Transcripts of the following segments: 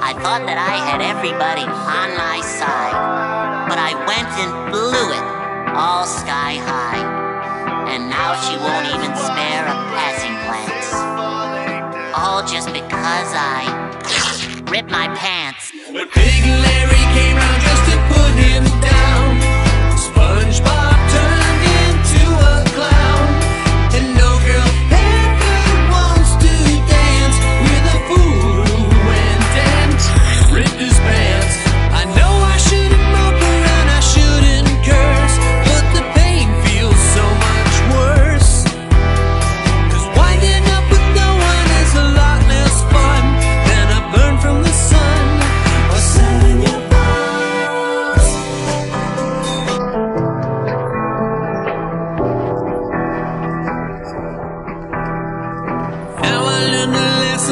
I thought that I had everybody on my side, but I went and blew it all sky high. And now she won't even spare a passing glance. All just because I ripped my pants. When Big Larry came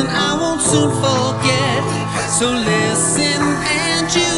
lesson I won't soon forget. So listen and you